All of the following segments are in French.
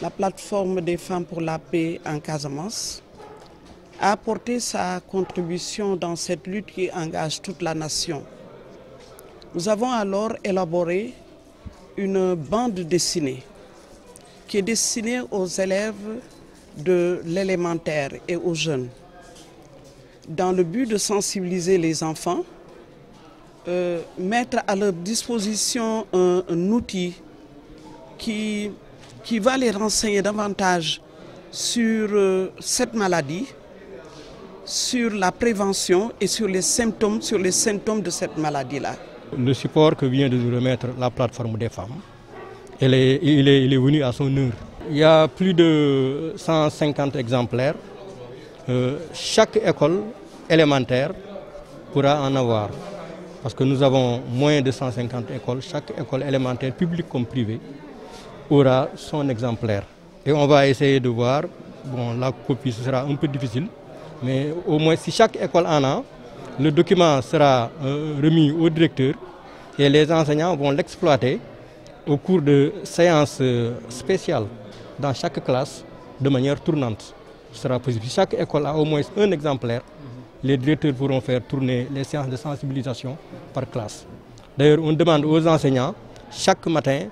la plateforme des femmes pour la paix en Casamance, a apporté sa contribution dans cette lutte qui engage toute la nation. Nous avons alors élaboré une bande dessinée qui est destinée aux élèves de l'élémentaire et aux jeunes, dans le but de sensibiliser les enfants, euh, mettre à leur disposition un, un outil qui, qui va les renseigner davantage sur euh, cette maladie, sur la prévention et sur les symptômes, sur les symptômes de cette maladie-là. Le support que vient de nous remettre la plateforme des femmes, est, il est venu à son heure. Il y a plus de 150 exemplaires. Euh, chaque école élémentaire pourra en avoir. Parce que nous avons moins de 150 écoles. Chaque école élémentaire, publique comme privée, aura son exemplaire. Et on va essayer de voir, bon, la copie ce sera un peu difficile, mais au moins si chaque école en a, le document sera euh, remis au directeur et les enseignants vont l'exploiter au cours de séances euh, spéciales dans chaque classe de manière tournante. Ce sera possible. Si chaque école a au moins un exemplaire, les directeurs pourront faire tourner les séances de sensibilisation par classe. D'ailleurs, on demande aux enseignants chaque matin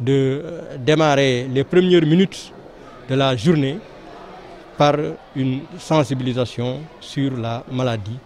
de euh, démarrer les premières minutes de la journée par une sensibilisation sur la maladie